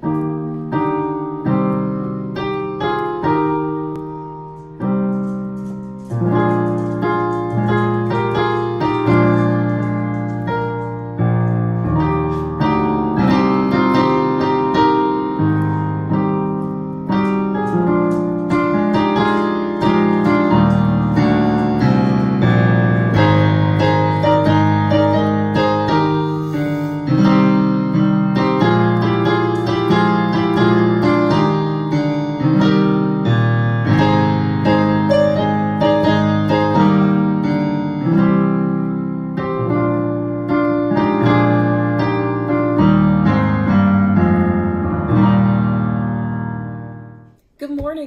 Good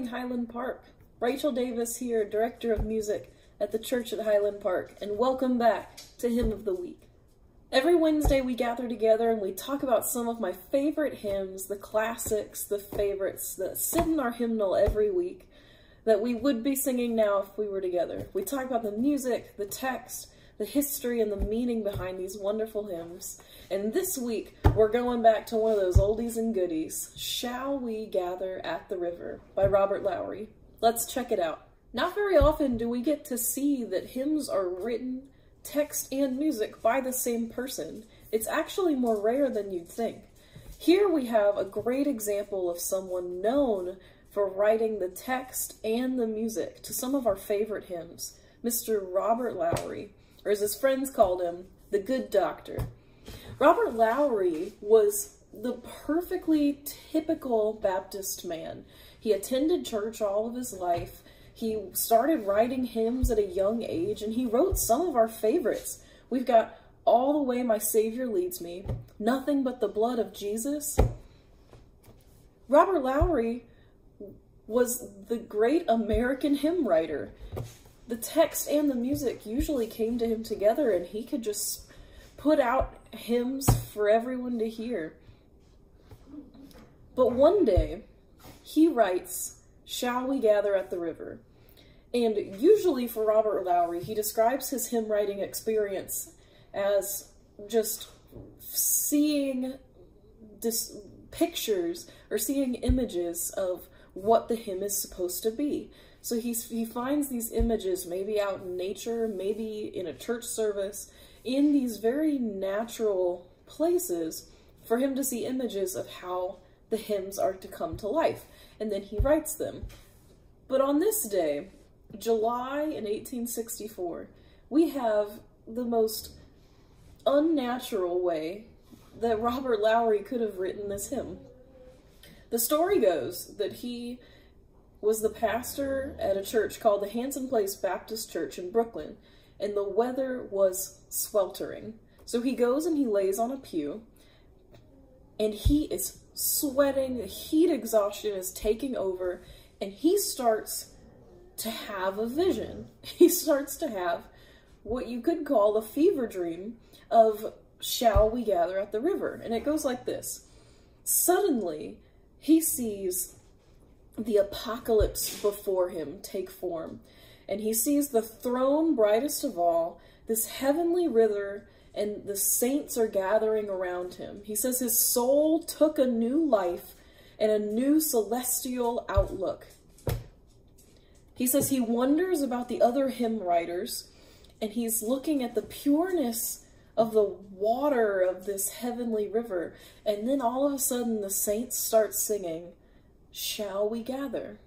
Highland Park. Rachel Davis here, Director of Music at the Church at Highland Park, and welcome back to Hymn of the Week. Every Wednesday we gather together and we talk about some of my favorite hymns, the classics, the favorites that sit in our hymnal every week that we would be singing now if we were together. We talk about the music, the text, the history, and the meaning behind these wonderful hymns. And this week, we're going back to one of those oldies and goodies, Shall We Gather at the River by Robert Lowry. Let's check it out. Not very often do we get to see that hymns are written, text, and music by the same person. It's actually more rare than you'd think. Here we have a great example of someone known for writing the text and the music to some of our favorite hymns, Mr. Robert Lowry, or as his friends called him, the Good Doctor. Robert Lowry was the perfectly typical Baptist man. He attended church all of his life. He started writing hymns at a young age, and he wrote some of our favorites. We've got All the Way My Savior Leads Me, Nothing But the Blood of Jesus. Robert Lowry was the great American hymn writer. The text and the music usually came to him together, and he could just put out hymns for everyone to hear. But one day, he writes, Shall We Gather at the River? And usually for Robert Lowry, he describes his hymn writing experience as just seeing dis- pictures or seeing images of what the hymn is supposed to be. So he's, he finds these images maybe out in nature, maybe in a church service, in these very natural places for him to see images of how the hymns are to come to life. And then he writes them. But on this day, July in 1864, we have the most unnatural way that Robert Lowry could have written this hymn. The story goes that he was the pastor at a church called the Hanson Place Baptist Church in Brooklyn, and the weather was sweltering. So he goes and he lays on a pew, and he is sweating, the heat exhaustion is taking over, and he starts to have a vision. He starts to have what you could call a fever dream of shall we gather at the river? And it goes like this. Suddenly, he sees the apocalypse before him take form and he sees the throne brightest of all, this heavenly river, and the saints are gathering around him. He says his soul took a new life and a new celestial outlook. He says he wonders about the other hymn writers, and he's looking at the pureness of the water of this heavenly river. And then all of a sudden, the saints start singing, Shall we gather?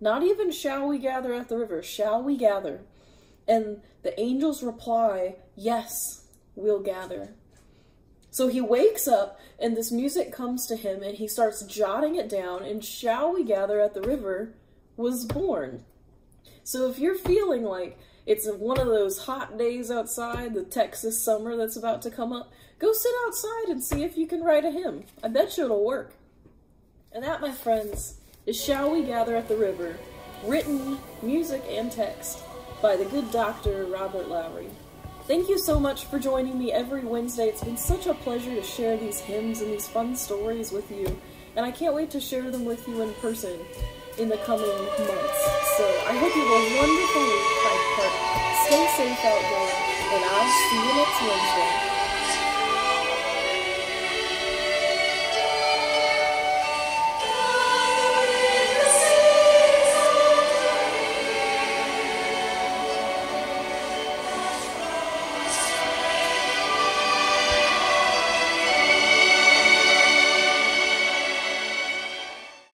Not even shall we gather at the river, shall we gather? And the angels reply, Yes, we'll gather. So he wakes up and this music comes to him and he starts jotting it down and Shall We Gather at the River was born. So if you're feeling like it's one of those hot days outside, the Texas summer that's about to come up, go sit outside and see if you can write a hymn. I bet you it'll work. And that, my friends, is Shall We Gather at the River, written, music, and text by the good doctor Robert Lowry. Thank you so much for joining me every Wednesday. It's been such a pleasure to share these hymns and these fun stories with you, and I can't wait to share them with you in person in the coming months. So I hope you have a wonderful week, Hyde. Stay safe out there, and I'll see you next Wednesday.